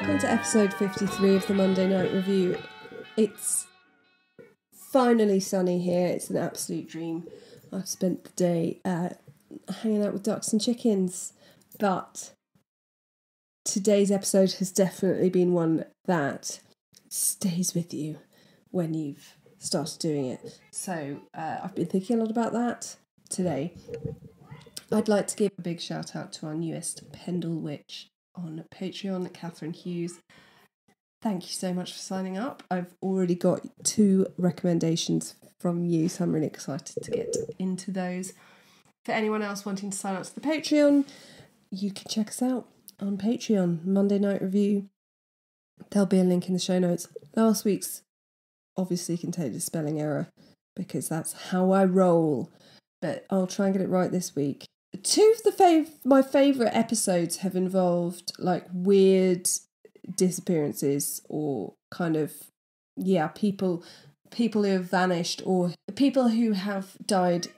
welcome to episode 53 of the Monday Night Revue. It's finally sunny here. It's an absolute dream. I've spent the day uh, hanging out with ducks and chickens, but today's episode has definitely been one that stays with you when you've started doing it. So uh, I've been thinking a lot about that today. I'd like to give a big shout out to our newest Pendle Witch on Patreon, Catherine Hughes. Thank you so much for signing up. I've already got two recommendations from you, so I'm really excited to get into those. For anyone else wanting to sign up to the Patreon, you can check us out on Patreon, Monday Night Revue. There'll be a link in the show notes. Last week's obviously contained a spelling error because that's how I roll, but I'll try and get it right this week two of the fav- my favorite episodes have involved like weird disappearances or kind of yeah people people who have vanished or people who have died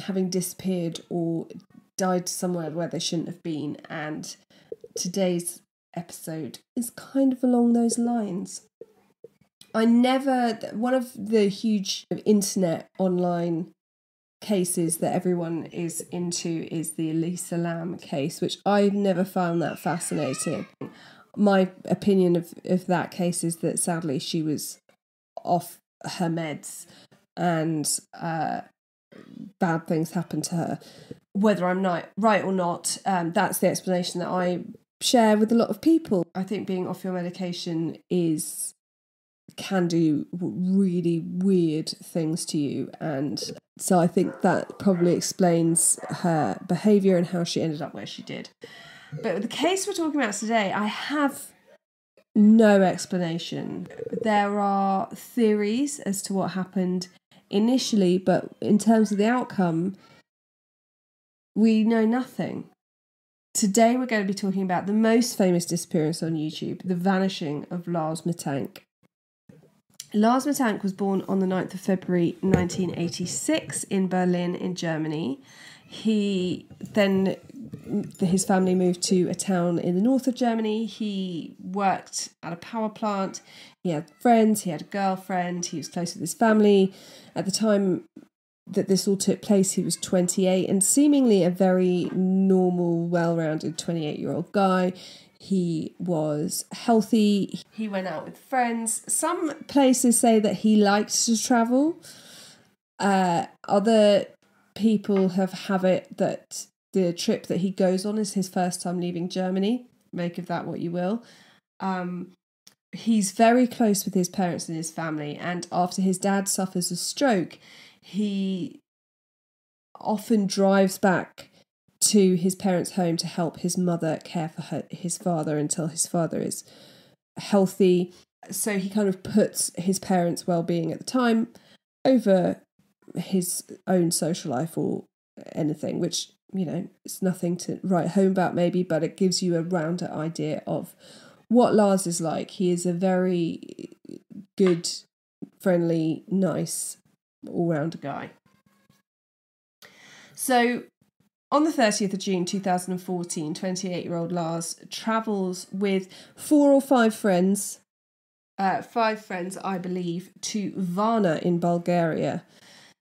having disappeared or died somewhere where they shouldn't have been. And today's episode is kind of along those lines. I never one of the huge internet online cases that everyone is into is the Elisa Lam case, which I've never found that fascinating. My opinion of, of that case is that sadly she was off her meds and uh, bad things happened to her. Whether I'm not right or not, um, that's the explanation that I share with a lot of people. I think being off your medication is can do really weird things to you and so i think that probably explains her behavior and how she ended up where she did. But the case we're talking about today i have no explanation. There are theories as to what happened initially but in terms of the outcome we know nothing. Today, we're going to be talking about the most famous disappearance on YouTube the vanishing of Lars Mittank. Lars Mittank was born on the 9th of February 1986 in Berlin, in Germany. He then, his family moved to a town in the north of Germany. He worked at a power plant. He had friends, he had a girlfriend, he was close with his family. At the time that this all took place, he was 28 and seemingly a very normal, well rounded 28 year old guy. He was healthy. He went out with friends. Some places say that he likes to travel. Uh, other people have have it that the trip that he goes on is his first time leaving Germany. Make of that what you will. Um, he's very close with his parents and his family, and after his dad suffers a stroke, he often drives back to his parents' home to help his mother care for her, his father until his father is healthy. So he kind of puts his parents' well being at the time over his own social life or anything, which, you know, it's nothing to write home about, maybe, but it gives you a rounder idea of what Lars is like. He is a very good, friendly, nice, all rounder guy. So on the 30th of June 2014, 28 year old Lars travels with four or five friends, uh, five friends, I believe, to Varna in Bulgaria.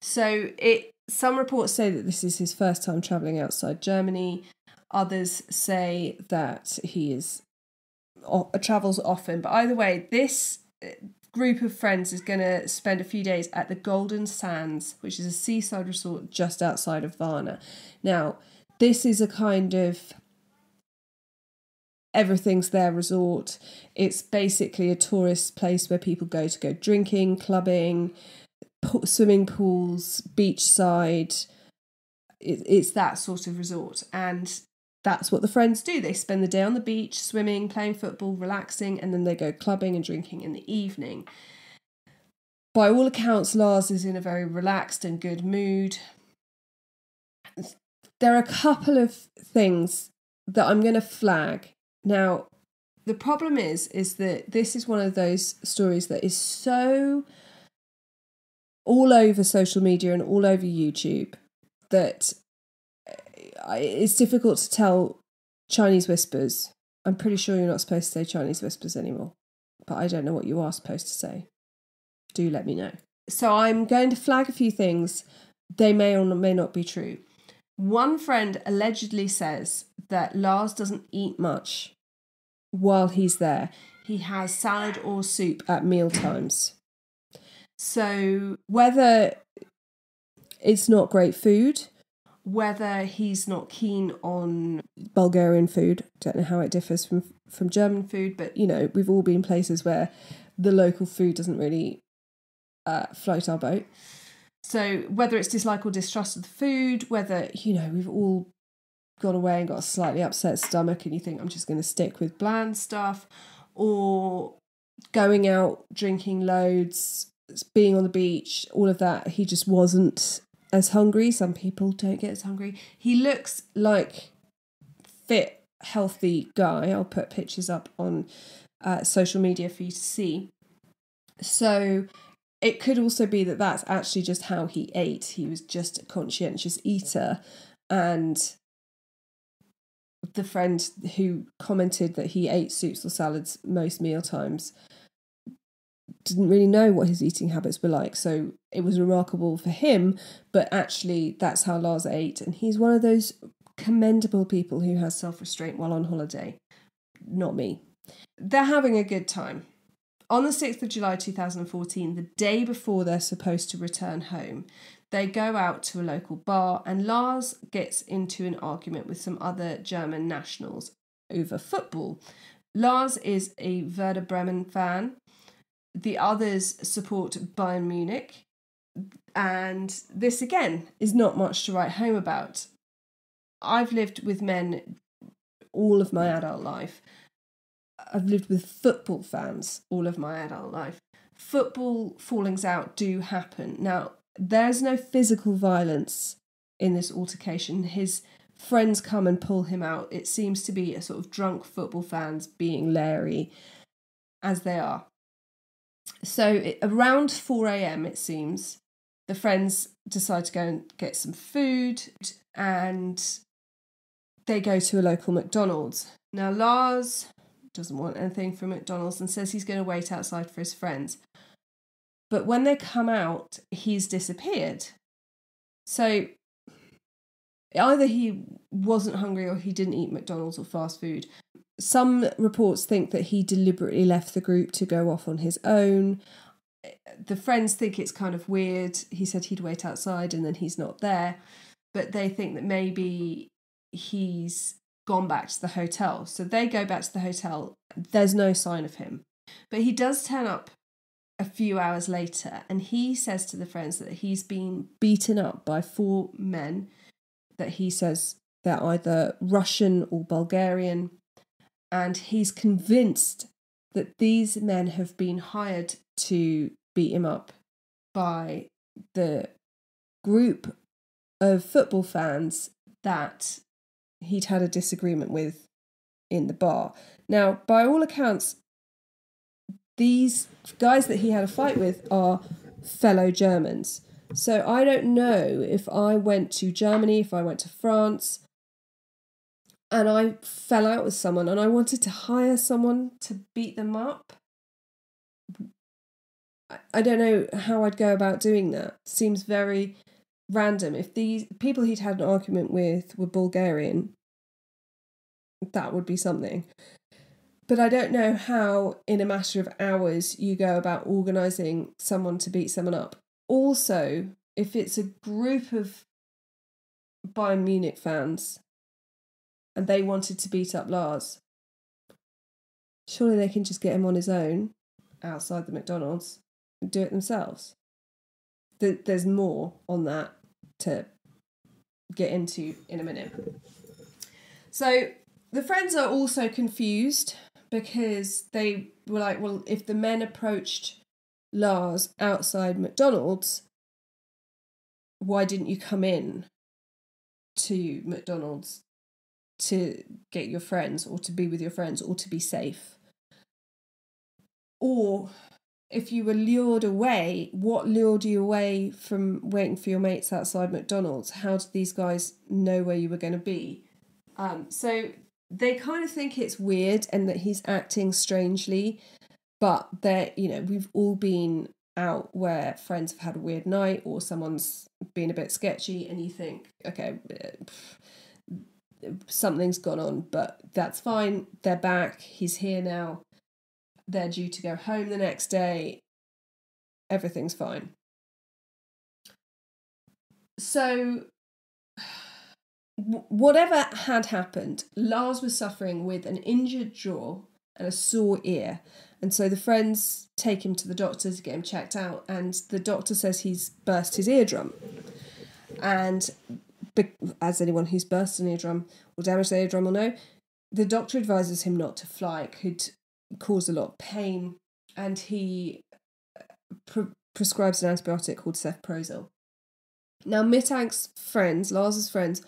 So it some reports say that this is his first time traveling outside Germany. Others say that he is travels often. But either way, this group of friends is going to spend a few days at the Golden Sands, which is a seaside resort just outside of Varna. Now, this is a kind of everything's there resort. It's basically a tourist place where people go to go drinking, clubbing, swimming pools, beachside. it's that sort of resort. And that's what the friends do. They spend the day on the beach, swimming, playing football, relaxing, and then they go clubbing and drinking in the evening. By all accounts, Lars is in a very relaxed and good mood there are a couple of things that I'm going to flag. Now, the problem is is that this is one of those stories that is so all over social media and all over YouTube that it's difficult to tell Chinese whispers I'm pretty sure you're not supposed to say Chinese whispers anymore, but I don't know what you are supposed to say. Do let me know. So I'm going to flag a few things. They may or may not be true. One friend allegedly says that Lars doesn't eat much while he's there. He has salad or soup at meal times. So whether it's not great food, whether he's not keen on Bulgarian food, don't know how it differs from from German food, but you know we've all been places where the local food doesn't really uh, float our boat. So whether it's dislike or distrust of the food, whether you know we've all gone away and got a slightly upset stomach, and you think I'm just going to stick with bland stuff, or going out drinking loads, being on the beach, all of that, he just wasn't as hungry. Some people don't get as hungry. He looks like fit, healthy guy. I'll put pictures up on uh, social media for you to see. So it could also be that that's actually just how he ate. He was just a conscientious eater, and the friend who commented that he ate soups or salads most meal times didn't really know what his eating habits were like. So it was remarkable for him, but actually, that's how Lars ate. And he's one of those commendable people who has self restraint while on holiday. Not me. They're having a good time. On the 6th of July 2014, the day before they're supposed to return home, they go out to a local bar and Lars gets into an argument with some other German nationals over football. Lars is a Werder Bremen fan the others support Bayern Munich. And this again is not much to write home about. I've lived with men all of my adult life. I've lived with football fans all of my adult life. Football fallings out do happen. Now, there's no physical violence in this altercation. His friends come and pull him out. It seems to be a sort of drunk football fans being Larry, as they are. So it, around 4 a.m., it seems, the friends decide to go and get some food and they go to a local McDonald's. Now, Lars doesn't want anything from McDonald's and says he's going to wait outside for his friends. But when they come out, he's disappeared. So either he wasn't hungry or he didn't eat McDonald's or fast food. Some reports think that he deliberately left the group to go off on his own. The friends think it's kind of weird. He said he'd wait outside and then he's not there. But they think that maybe he's gone back to the hotel. So they go back to the hotel. There's no sign of him. But he does turn up a few hours later and he says to the friends that he's been beaten up by four men that he says they're either Russian or Bulgarian and he's convinced that these men have been hired to beat him up by the group of football fans that he'd had a disagreement with in the bar. Now, by all accounts, these guys that he had a fight with are fellow Germans. So I don't know if I went to Germany, if I went to France, and I fell out with someone and I wanted to hire someone to beat them up. I don't know how I'd go about doing that. Seems very random. If these people he'd had an argument with were Bulgarian, that would be something. But I don't know how, in a matter of hours, you go about organising someone to beat someone up. Also, if it's a group of Bayern Munich fans and they wanted to beat up Lars, surely they can just get him on his own outside the McDonald's and do it themselves. There's more on that to get into in a minute. So the friends are also confused because they were like, well, if the men approached Lars outside McDonald's, why didn't you come in to McDonald's to get your friends or to be with your friends or to be safe. Or if you were lured away, what lured you away from waiting for your mates outside McDonald's? How did these guys know where you were going to be? Um, so they kind of think it's weird and that he's acting strangely, but they're, you know, we've all been out where friends have had a weird night or someone's been a bit sketchy and you think, okay, something's gone on, but that's fine. They're back. He's here now. They're due to go home the next day. Everything's fine. So, whatever had happened, Lars was suffering with an injured jaw and a sore ear. And so the friends take him to the doctor to get him checked out, and the doctor says he's burst his eardrum. And as anyone who's burst an eardrum or damaged the eardrum will know, the doctor advises him not to fly. It could cause a lot of pain, and he uh, pre- prescribes an antibiotic called cefprozil. Now, Mittank's friends, Lars's friends,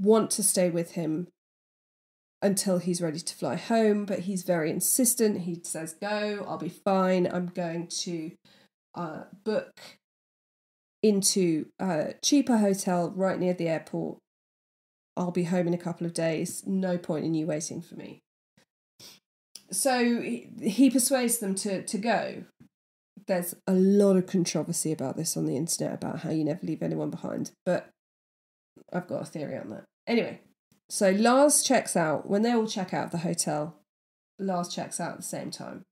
want to stay with him until he's ready to fly home, but he's very insistent. He says, Go, I'll be fine. I'm going to uh, book into a cheaper hotel right near the airport. I'll be home in a couple of days. No point in you waiting for me. So he persuades them to, to go. There's a lot of controversy about this on the internet about how you never leave anyone behind, but I've got a theory on that. Anyway, so Lars checks out. When they all check out of the hotel, Lars checks out at the same time.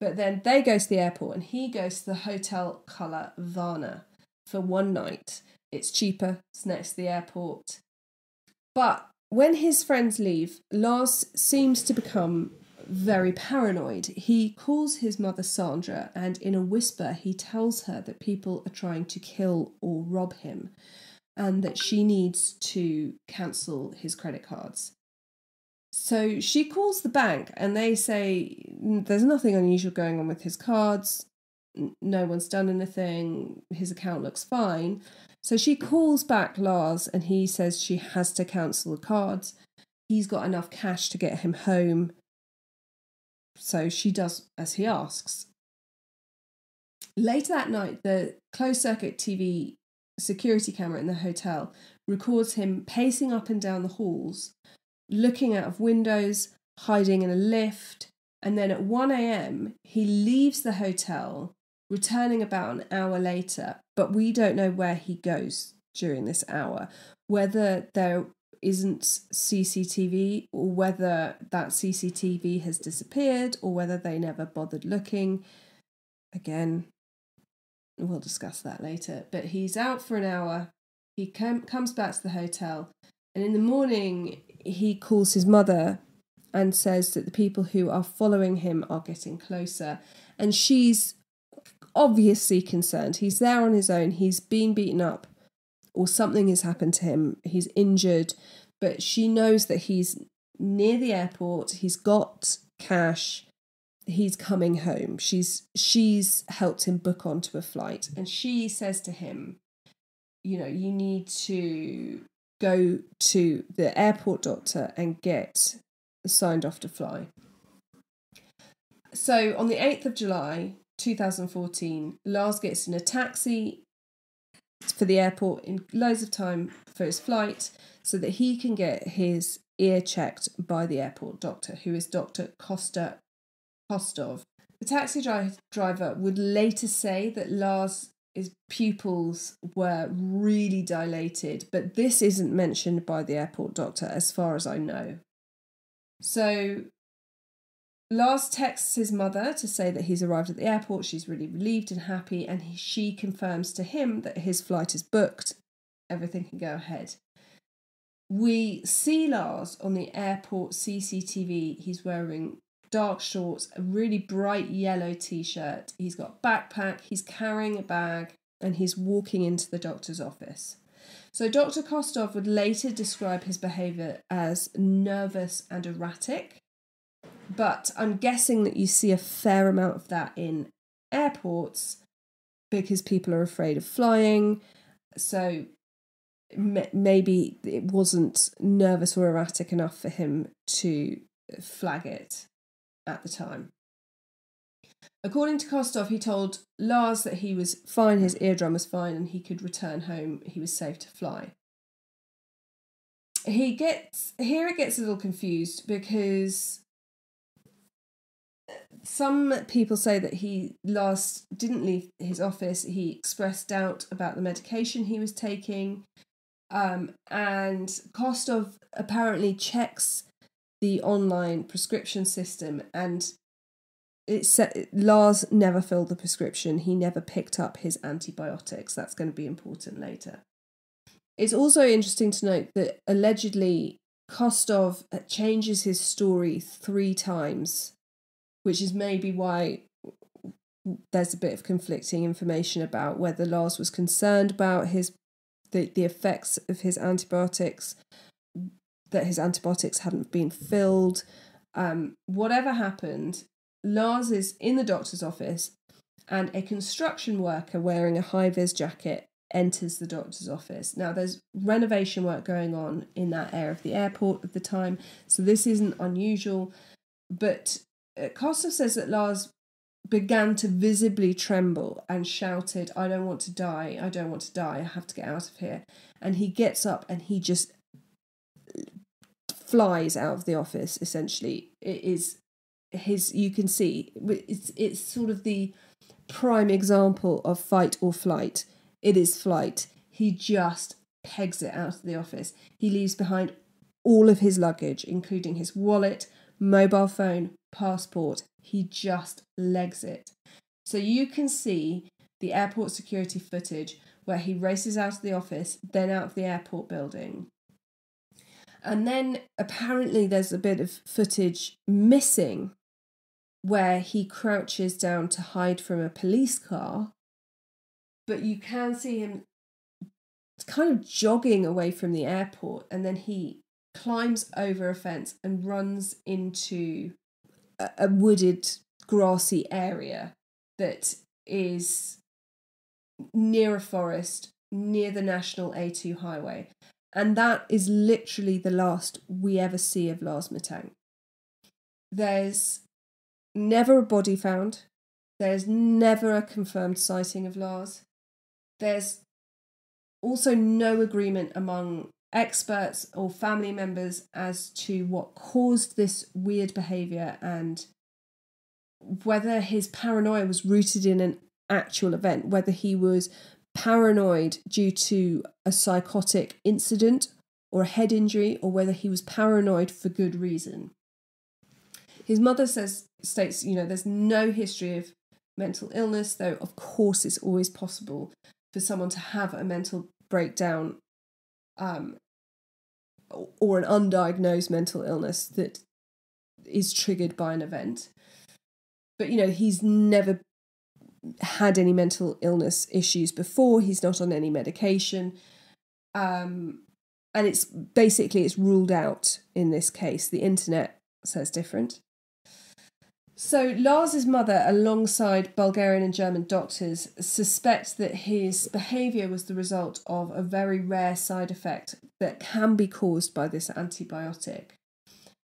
But then they go to the airport and he goes to the Hotel Color Varna for one night. It's cheaper, it's next to the airport. But when his friends leave, Lars seems to become very paranoid. He calls his mother Sandra and in a whisper he tells her that people are trying to kill or rob him and that she needs to cancel his credit cards. So she calls the bank and they say there's nothing unusual going on with his cards. No one's done anything. His account looks fine. So she calls back Lars and he says she has to cancel the cards. He's got enough cash to get him home. So she does as he asks. Later that night, the closed circuit TV security camera in the hotel records him pacing up and down the halls, looking out of windows, hiding in a lift, and then at 1 a.m., he leaves the hotel, returning about an hour later, but we don't know where he goes during this hour, whether there isn't CCTV or whether that CCTV has disappeared or whether they never bothered looking. Again, We'll discuss that later. But he's out for an hour. He com- comes back to the hotel, and in the morning, he calls his mother and says that the people who are following him are getting closer. And she's obviously concerned. He's there on his own, he's been beaten up, or something has happened to him, he's injured, but she knows that he's near the airport, he's got cash he's coming home. She's she's helped him book onto a flight, and she says to him, you know, you need to go to the airport doctor and get signed off to fly. So on the 8th of July 2014, Lars gets in a taxi for the airport in loads of time for his flight so that he can get his ear checked by the airport doctor, who is Dr. Costa Kostov. The taxi dri- driver would later say that Lars' pupils were really dilated, but this isn't mentioned by the airport doctor as far as I know. So Lars texts his mother to say that he's arrived at the airport. She's really relieved and happy, and he, she confirms to him that his flight is booked. Everything can go ahead. We see Lars on the airport CCTV. He's wearing dark shorts, a really bright yellow t shirt. He's got backpack, he's carrying a bag, and he's walking into the doctor's office. So, Dr. Kostov would later describe his behaviour as nervous and erratic, but I'm guessing that you see a fair amount of that in airports because people are afraid of flying. So, maybe it wasn't nervous or erratic enough for him to flag it at the time. According to Kostov, he told Lars that he was fine, his eardrum was fine, and he could return home. He was safe to fly. he gets here it gets a little confused because some people say that he last didn't leave his office he expressed doubt about the medication he was taking um, and Kostov apparently checks the online prescription system and it said Lars never filled the prescription. He never picked up his antibiotics. That's going to be important later. It's also interesting to note that allegedly Kostov changes his story three times, which is maybe why there's a bit of conflicting information about whether Lars was concerned about his the, the effects of his antibiotics, that his antibiotics hadn't been filled. Um, whatever happened, Lars is in the doctor's office, and a construction worker wearing a high vis jacket enters the doctor's office. Now, there's renovation work going on in that area of the airport at the time, so this isn't unusual. But Uh, Costa says that Lars began to visibly tremble and shouted, I don't want to die, I don't want to die, I have to get out of here. And he gets up and he just flies out of the office essentially. It is his you can see it's it's sort of the prime example of fight or flight. It is flight. He just pegs it out of the office. He leaves behind all of his luggage, including his wallet, mobile phone, passport. He just legs it. So you can see the airport security footage where he races out of the office, then out of the airport building. And then apparently there's a bit of footage missing where he crouches down to hide from a police car. But you can see him kind of jogging away from the airport and then he climbs over a fence and runs into a, a wooded, grassy area that is near a forest, near the national A2 highway. And that is literally the last we ever see of Lars Mittank. There's never a body found. There's never a confirmed sighting of Lars. There's also no agreement among experts or family members as to what caused this weird behavior and whether his paranoia was rooted in an actual event, whether he was paranoid due to a psychotic incident or a head injury, or whether he was paranoid for good reason. His mother says states, you know, there's no history of mental illness, though of course it's always possible for someone to have a mental breakdown um, or an undiagnosed mental illness that is triggered by an event. But you know, he's never had any mental illness issues before. He's not on any medication. Um, and it's basically it's ruled out in this case. The internet says different. So Lars's mother, alongside Bulgarian and German doctors, suspect that his behaviour was the result of a very rare side effect that can be caused by this antibiotic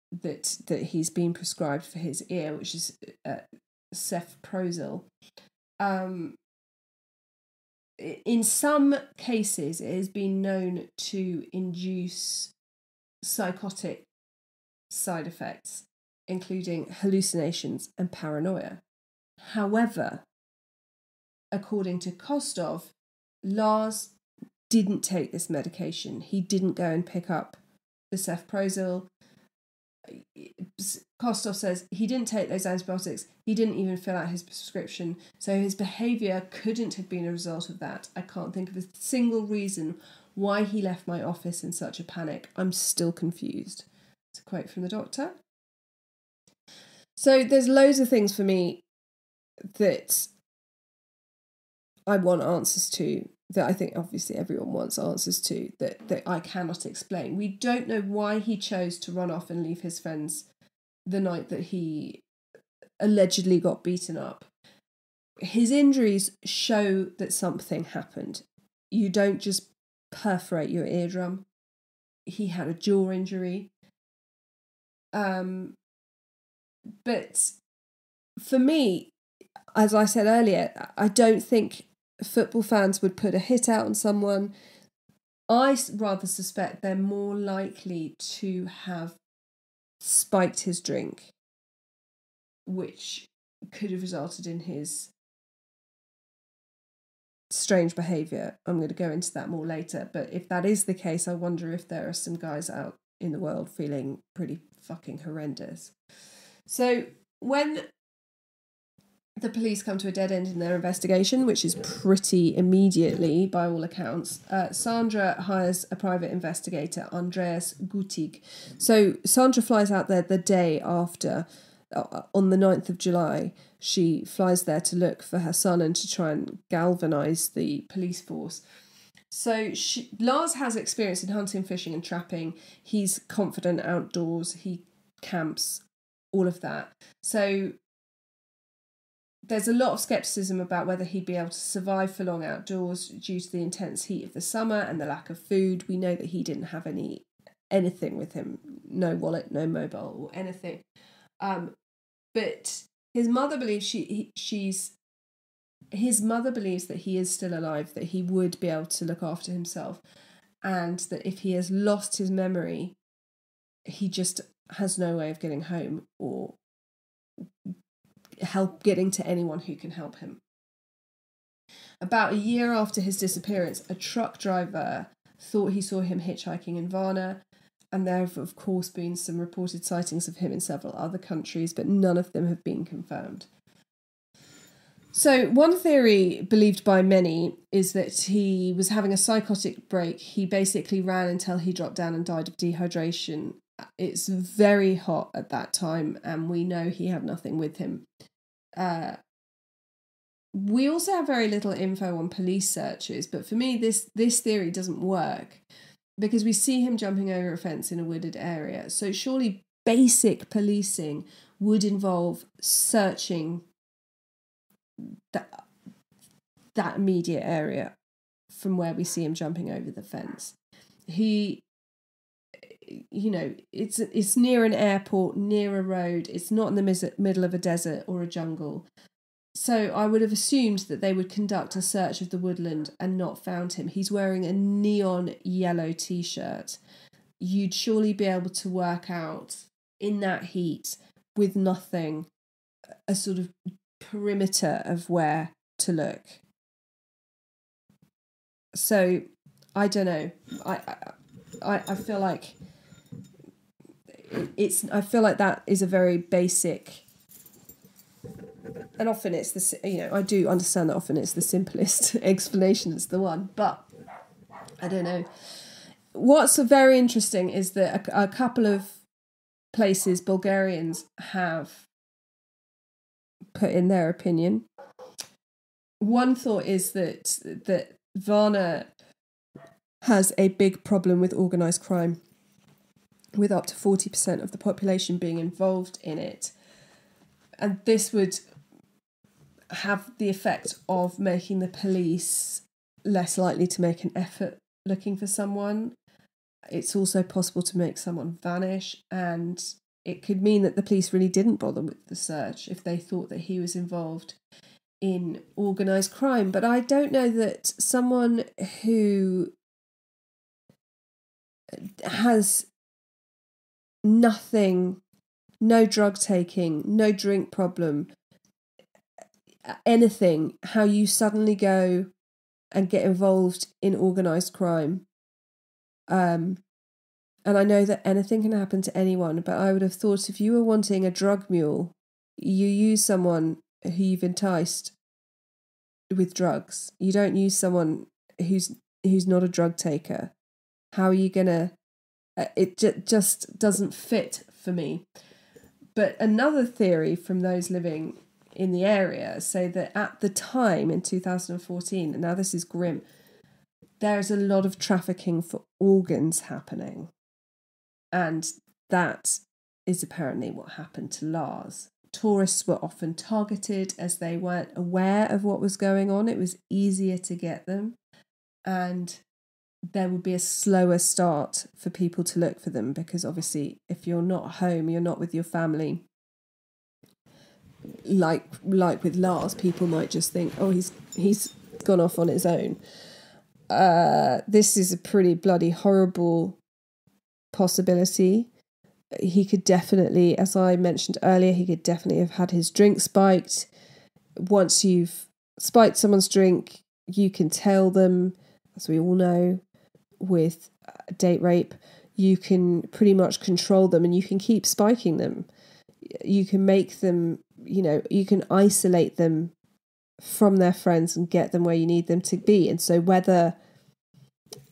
that that he's been prescribed for his ear, which is uh, cefprozil. Um, in some cases, it has been known to induce psychotic side effects including hallucinations and paranoia. However, according to Kostov, Lars didn't take this medication. He didn't go and pick up the cefprozil. Kostov says he didn't take those antibiotics. He didn't even fill out his prescription. So his behaviour couldn't have been a result of that. I can't think of a single reason why he left my office in such a panic. I'm still confused. It's a quote from the doctor. So there's loads of things for me that I want answers to that I think obviously everyone wants answers to that that I cannot explain. We don't know why he chose to run off and leave his friends the night that he allegedly got beaten up. His injuries show that something happened. You don't just perforate your eardrum. He had a jaw injury. Um but for me, as I said earlier, I don't think football fans would put a hit out on someone. I rather suspect they're more likely to have spiked his drink, which could have resulted in his strange behaviour. I'm going to go into that more later. But if that is the case, I wonder if there are some guys out in the world feeling pretty fucking horrendous. So when the police come to a dead end in their investigation, which is pretty immediately by all accounts. Uh, Sandra hires a private investigator, Andreas Gutig. So Sandra flies out there the day after, uh, on the 9th of July. She flies there to look for her son and to try and galvanise the police force. So she, Lars has experience in hunting, fishing, and trapping. He's confident outdoors. He camps, all of that. So there's a lot of skepticism about whether he'd be able to survive for long outdoors due to the intense heat of the summer and the lack of food. We know that he didn't have any anything with him, no wallet, no mobile, or anything. Um, but his mother believes she he, she's his mother believes that he is still alive, that he would be able to look after himself, and that if he has lost his memory, he just has no way of getting home or help getting to anyone who can help him. About a year after his disappearance, a truck driver thought he saw him hitchhiking in Varna, and there have, of course, been some reported sightings of him in several other countries, but none of them have been confirmed. So, one theory believed by many is that he was having a psychotic break. He basically ran until he dropped down and died of dehydration. It's very hot at that time, and we know he had nothing with him. Uh, we also have very little info on police searches, but for me, this this theory doesn't work because we see him jumping over a fence in a wooded area. So surely basic policing would involve searching that that immediate area from where we see him jumping over the fence. He you know it's it's near an airport near a road. It's not in the mis- middle of a desert or a jungle. So i would have assumed that they would conduct a search of the woodland and not found him. He's wearing a neon yellow t-shirt. You'd surely be able to work out in that heat with nothing a sort of perimeter of where to look. So i don't know. I i, I feel like it's I feel like that is a very basic and often it's the you know I do understand that often it's the simplest explanation that's the one but I don't know. What's very interesting is that a, a couple of places Bulgarians have put in their opinion. One thought is that that Varna has a big problem with organized crime with up to 40% of the population being involved in it. And this would have the effect of making the police less likely to make an effort looking for someone. It's also possible to make someone vanish, and it could mean that the police really didn't bother with the search if they thought that he was involved in organised crime. But I don't know that someone who has nothing, no drug taking, no drink problem, anything, how you suddenly go and get involved in organized crime. Um, and I know that anything can happen to anyone, but I would have thought if you were wanting a drug mule, you use someone who you've enticed with drugs. You don't use someone who's who's not a drug taker. How are you gonna Uh, it j- just doesn't fit for me. But another theory from those living in the area say that at the time in 2014, and now this is grim, there's a lot of trafficking for organs happening. And that is apparently what happened to Lars. Tourists were often targeted as they weren't aware of what was going on. It was easier to get them. And there would be a slower start for people to look for them because obviously if you're not home you're not with your family like like with Lars people might just think oh he's he's gone off on his own uh, this is a pretty bloody horrible possibility. He could definitely, as I mentioned earlier, he could definitely have had his drink spiked. Once you've spiked someone's drink, you can tell them, as we all know, with date rape, you can pretty much control them and you can keep spiking them. You can make them, you know, you can isolate them from their friends and get them where you need them to be. And so, whether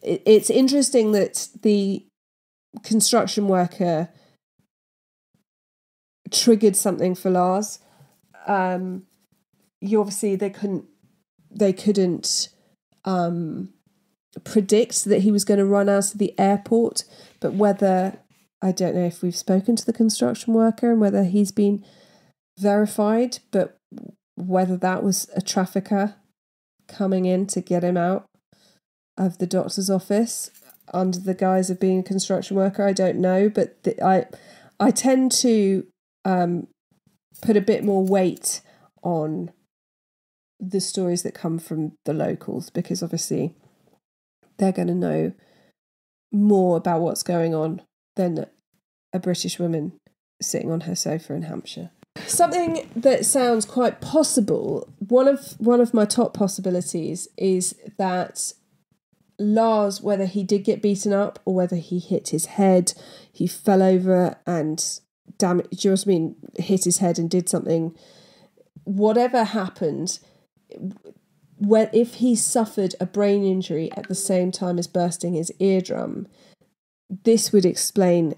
it's interesting that the construction worker triggered something for Lars. Um, you obviously they couldn't they couldn't um, predict that he was going to run out of the airport, but whether I don't know if we've spoken to the construction worker and whether he's been verified, but whether that was a trafficker coming in to get him out of the doctor's office under the guise of being a construction worker, I don't know, but the, I I tend to um, put a bit more weight on the stories that come from the locals because obviously they're going to know more about what's going on than a British woman sitting on her sofa in Hampshire. Something that sounds quite possible. One of one of my top possibilities is that Lars, whether he did get beaten up or whether he hit his head, he fell over and damaged. Do you know what I mean? Hit his head and did something. Whatever happened, when if he suffered a brain injury at the same time as bursting his eardrum, this would explain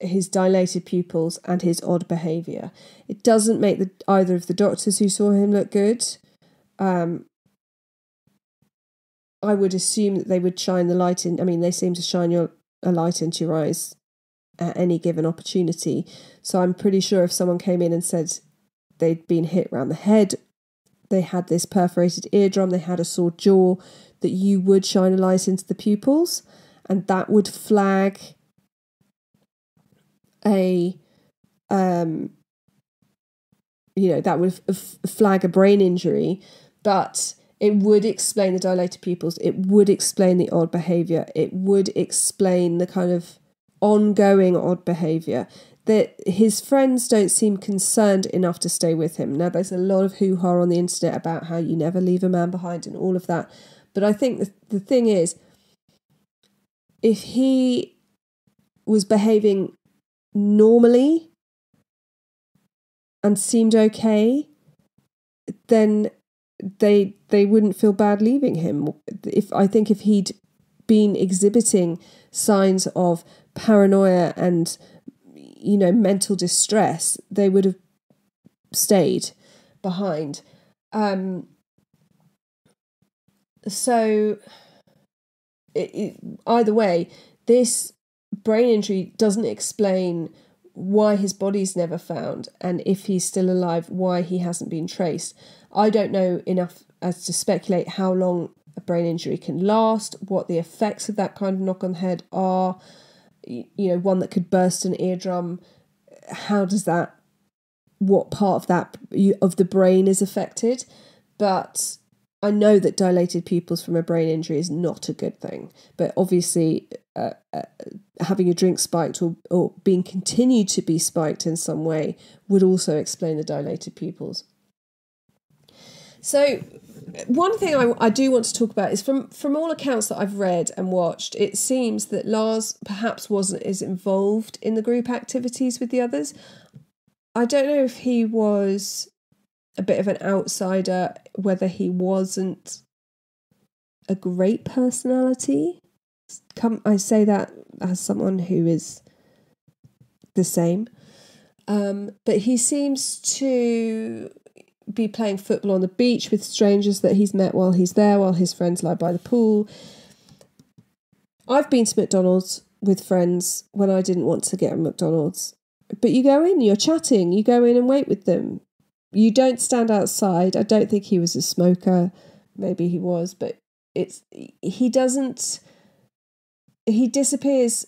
his dilated pupils and his odd behaviour. It doesn't make the either of the doctors who saw him look good. Um, I would assume that they would shine the light in. I mean, they seem to shine your a light into your eyes at any given opportunity. So I'm pretty sure if someone came in and said they'd been hit around the head they had this perforated eardrum, they had a sore jaw, that you would shine a light into the pupils, and that would flag a um you know that would flag a brain injury but it would explain the dilated pupils it would explain the odd behavior it would explain the kind of ongoing odd behavior that his friends don't seem concerned enough to stay with him. Now, there's a lot of hoo ha on the internet about how you never leave a man behind and all of that. But I think the, the thing is, if he was behaving normally and seemed okay, then they they wouldn't feel bad leaving him. If I think if he'd been exhibiting signs of paranoia and you know, mental distress, they would have stayed behind. Um, so, it, it, either way, this brain injury doesn't explain why his body's never found and if he's still alive, why he hasn't been traced. I don't know enough as to speculate how long a brain injury can last, what the effects of that kind of knock on the head are you know one that could burst an eardrum. How does that what part of that of the brain is affected? But i know that dilated pupils from a brain injury is not a good thing. But obviously uh, uh, having a drink spiked or, or being continued to be spiked in some way would also explain the dilated pupils. So one thing I, I do want to talk about is from from all accounts that I've read and watched, it seems that Lars perhaps wasn't as involved in the group activities with the others. I don't know if he was a bit of an outsider, whether he wasn't a great personality. Come, I say that as someone who is the same. Um, but he seems to be playing football on the beach with strangers that he's met while he's there, while his friends lie by the pool. I've been to McDonald's with friends when I didn't want to get a McDonald's. But you go in, you're chatting, you go in and wait with them. You don't stand outside. I don't think he was a smoker. Maybe he was, but it's he doesn't he disappears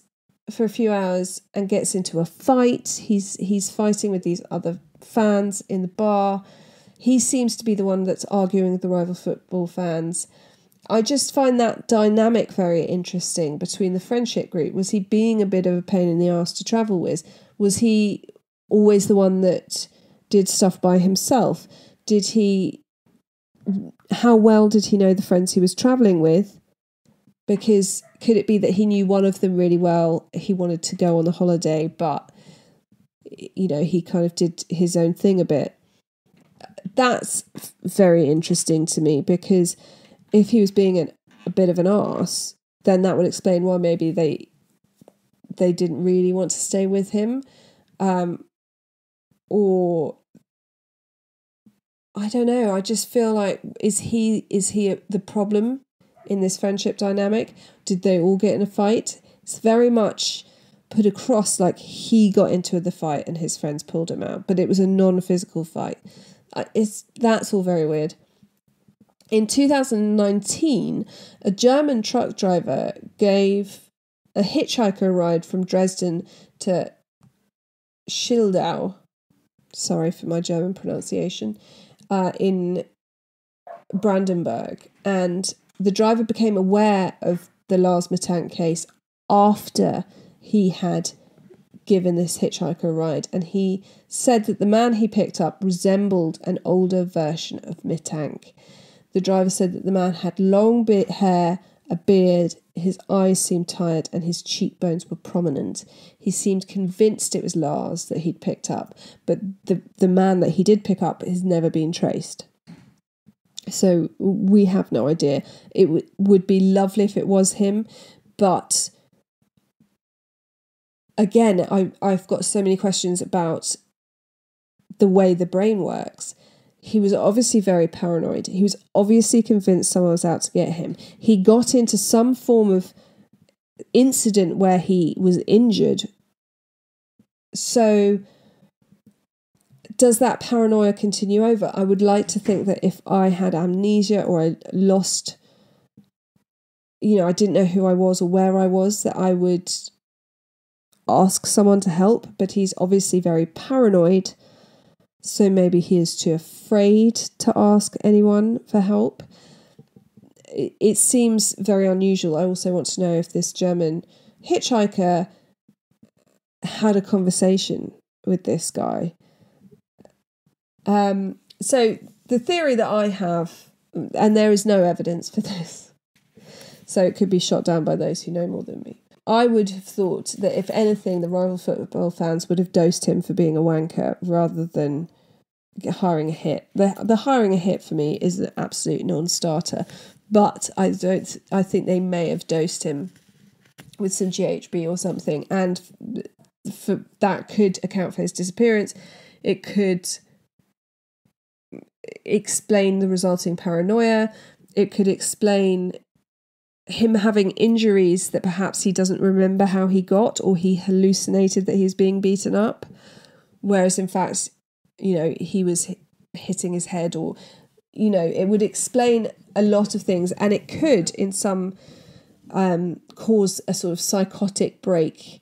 for a few hours and gets into a fight. He's he's fighting with these other fans in the bar he seems to be the one that's arguing with the rival football fans. I just find that dynamic very interesting between the friendship group. Was he being a bit of a pain in the ass to travel with? Was he always the one that did stuff by himself? Did he, how well did he know the friends he was traveling with? Because could it be that he knew one of them really well? He wanted to go on the holiday, but, you know, he kind of did his own thing a bit. That's very interesting to me because if he was being an, a bit of an ass, then that would explain why maybe they they didn't really want to stay with him, um, or I don't know. I just feel like is he is he the problem in this friendship dynamic? Did they all get in a fight? It's very much put across like he got into the fight and his friends pulled him out, but it was a non-physical fight. It's that's all very weird. In 2019, a German truck driver gave a hitchhiker a ride from Dresden to Schildau. Sorry for my German pronunciation. Uh, in Brandenburg, and the driver became aware of the Lars Mittank case after he had given this hitchhiker a ride, and he said that the man he picked up resembled an older version of Mittank. The driver said that the man had long hair, a beard, his eyes seemed tired, and his cheekbones were prominent. He seemed convinced it was Lars that he'd picked up, but the, the man that he did pick up has never been traced. So we have no idea. It would be lovely if it was him, but again, I, I've got so many questions about the way the brain works he was obviously very paranoid. He was obviously convinced someone was out to get him. He got into some form of incident where he was injured. So, does that paranoia continue over? I would like to think that if I had amnesia or I lost, you know, I didn't know who I was or where I was, that I would ask someone to help. But he's obviously very paranoid so maybe he is too afraid to ask anyone for help. It, seems very unusual. I also want to know if this German hitchhiker had a conversation with this guy. Um, so the theory that I have, and there is no evidence for this, so it could be shot down by those who know more than me. I would have thought that if anything, the rival football fans would have dosed him for being a wanker rather than hiring a hit. The the hiring a hit for me is an absolute non-starter. But I don't. I think they may have dosed him with some GHB or something, and for that could account for his disappearance. It could explain the resulting paranoia. It could explain him having injuries that perhaps he doesn't remember how he got or he hallucinated that he's being beaten up. Whereas in fact you know he was hitting his head or you know it would explain a lot of things. And it could in some um, cause a sort of psychotic break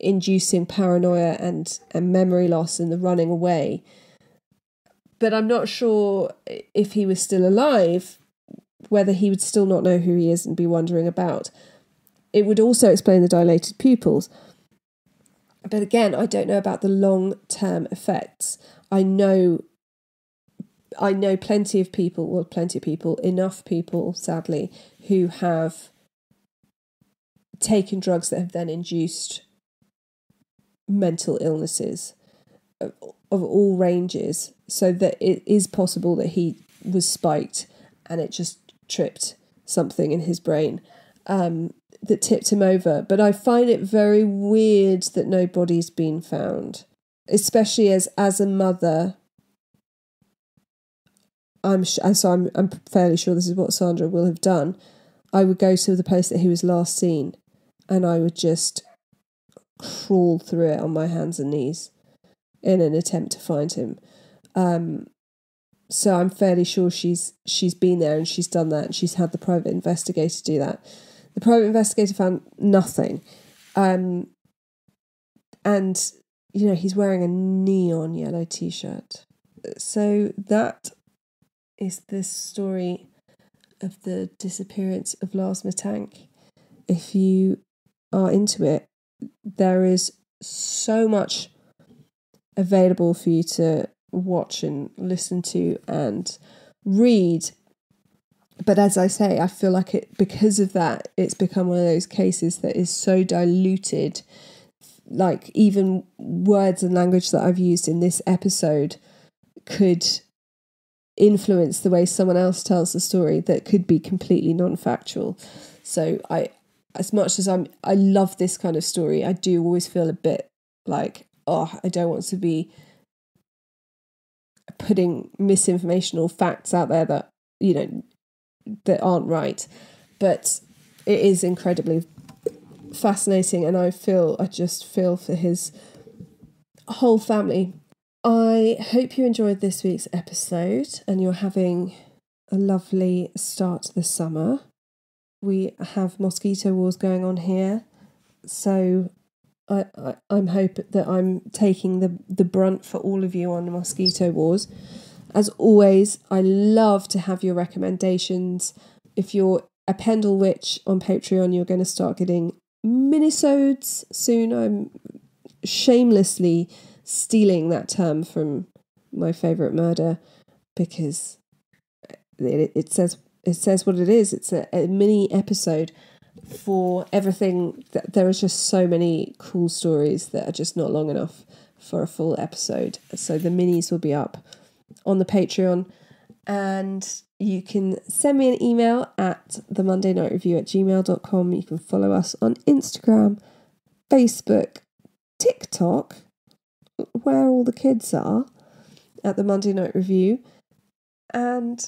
inducing paranoia and, and memory loss and the running away. But i'm not sure if he was still alive whether he would still not know who he is and be wondering about. It would also explain the dilated pupils. But again, I don't know about the long term effects. I know I know plenty of people, well, plenty of people, enough people, sadly, who have taken drugs that have then induced mental illnesses of, of all ranges, so that it is possible that he was spiked and it just tripped something in his brain um, that tipped him over. But I find it very weird that no body's been found, especially as as a mother. I'm so I'm I'm fairly sure this is what Sandra will have done. I would go to the place that he was last seen, and I would just crawl through it on my hands and knees in an attempt to find him. Um, so I'm fairly sure she's she's been there and she's done that and she's had the private investigator do that. The private investigator found nothing. Um, and you know, he's wearing a neon yellow t-shirt. So that is this story of the disappearance of Lars Mittank. If you are into it, there is so much available for you to watch and listen to and read. But as I say, I feel like it because of that, it's become one of those cases that is so diluted. Like even words and language that I've used in this episode could influence the way someone else tells the story that could be completely non-factual. So I as much as I'm I love this kind of story, I do always feel a bit like, oh, I don't want to be putting misinformation or facts out there that, you know, that aren't right. But it is incredibly fascinating and I feel I just feel for his whole family I hope you enjoyed this week's episode and you're having a lovely start to the summer. We have mosquito wars going on here, so I, I I'm hope that I'm taking the the brunt for all of you on the mosquito wars. As always, I love to have your recommendations. If you're a Pendle Witch on Patreon, you're going to start getting minisodes soon. I'm shamelessly stealing that term from my favorite murder because it, it says it says what it is. It's a, a mini episode for everything. That there are just so many cool stories that are just not long enough for a full episode. So the minis will be up on the Patreon, and you can send me an email at the Monday Night Revue at gmail.com. You can follow us on Instagram, Facebook, TikTok, where all the kids are at the Monday Night Revue. And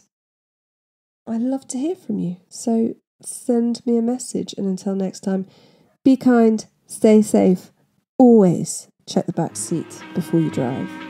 I love to hear from you. So send me a message. And until next time, be kind, stay safe, always check the back seat before you drive.